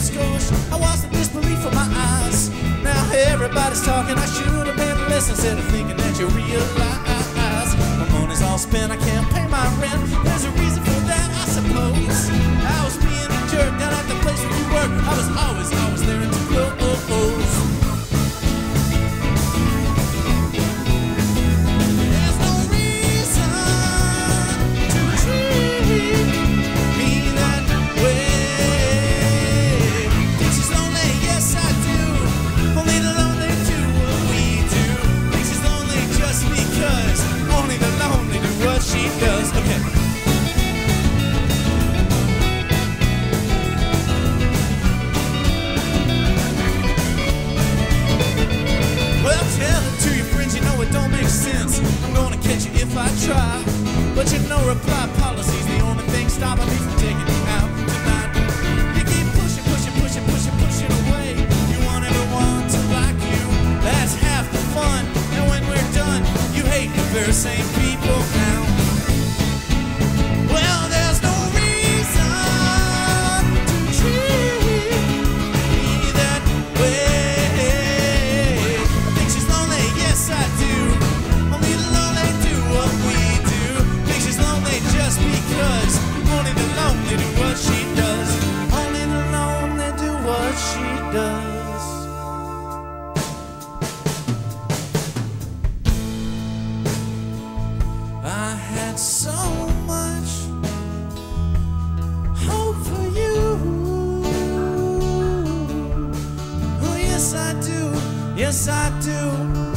Scotia. I was in disbelief of my eyes. Now everybody's talking, I should have been listening instead of thinking that you realize. My money's all spent, I can't pay my rent. There's Yes, I do.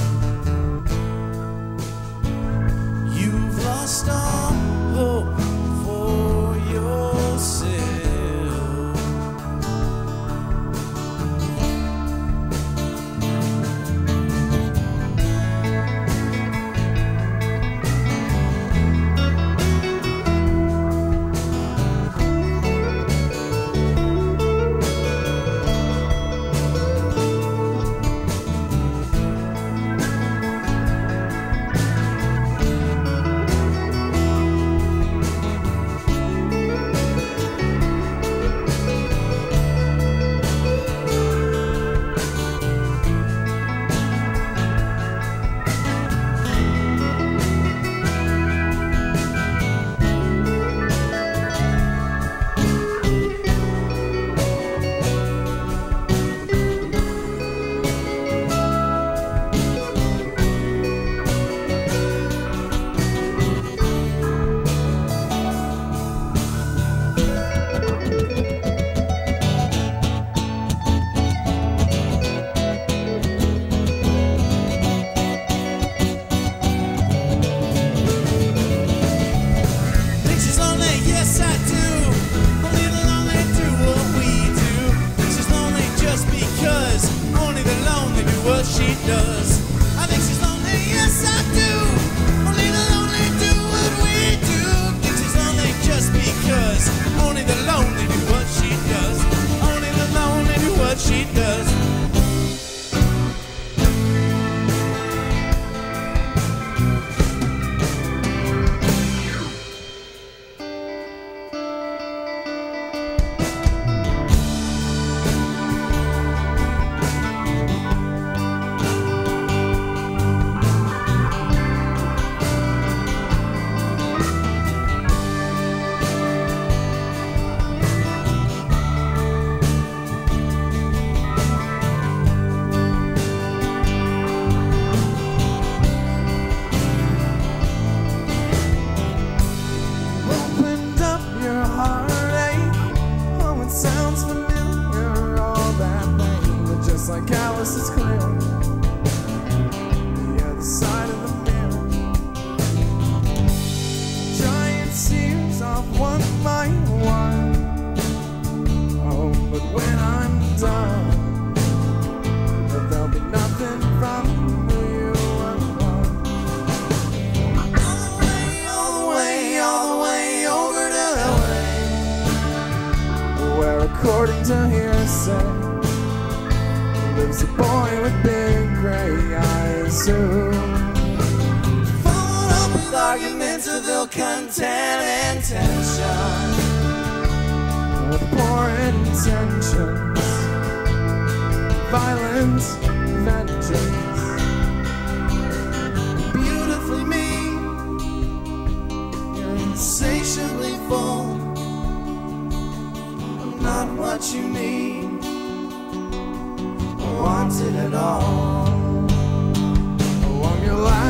according to hearsay, lives a boy with big gray eyes who followed up with arguments of ill content and tension, with poor intentions, violence.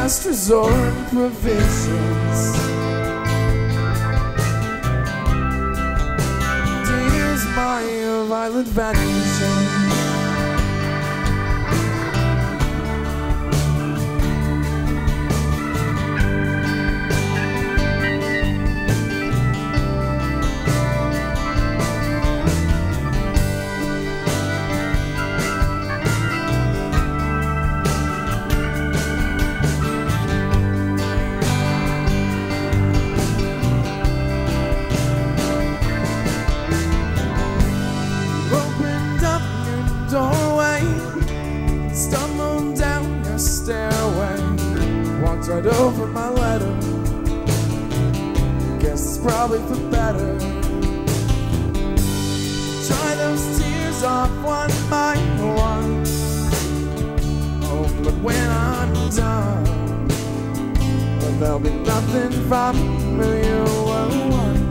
Last resort provisions. Tears my violet vengeance. Walked right over my letter. Guess it's probably for better. Dry those tears off one by one. Oh, but when I'm done, well, there'll be nothing from you. once.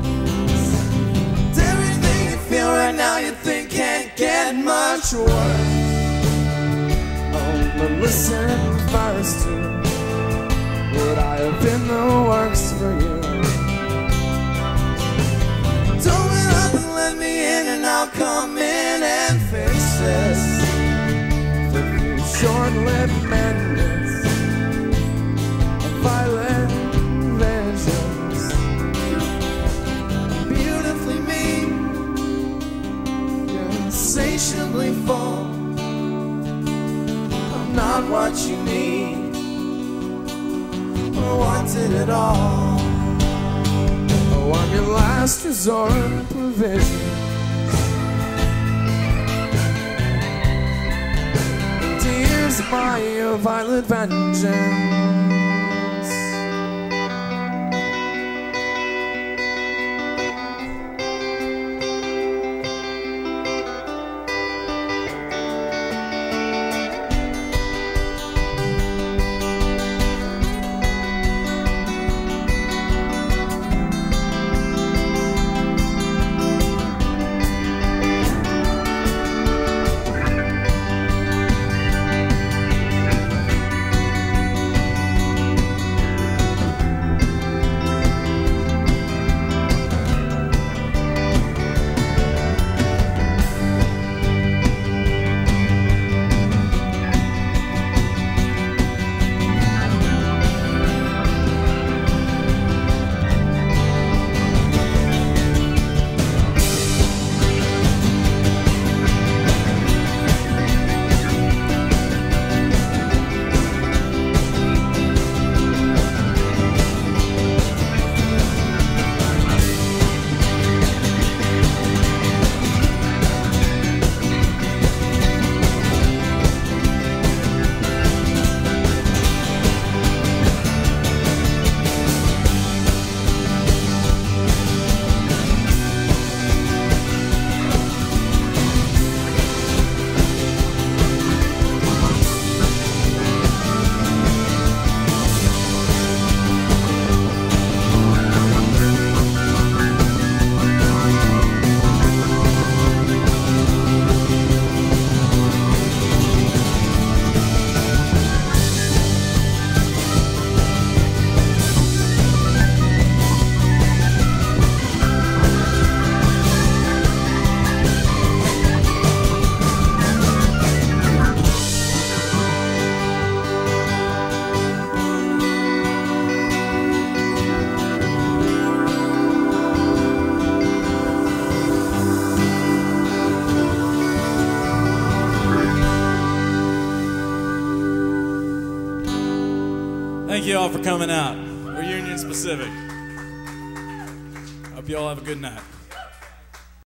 Everything you feel right now, you think can't get much worse. Oh, but listen first to would I have been the worst for you? Don't be up and let me in, and I'll come in and fix this. You short-lived madness, at all. Oh, I'm your last resort provision. Tears my violet vengeance. Thank you all for coming out. We're Union Specific. Hope you all have a good night.